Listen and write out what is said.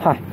Hi.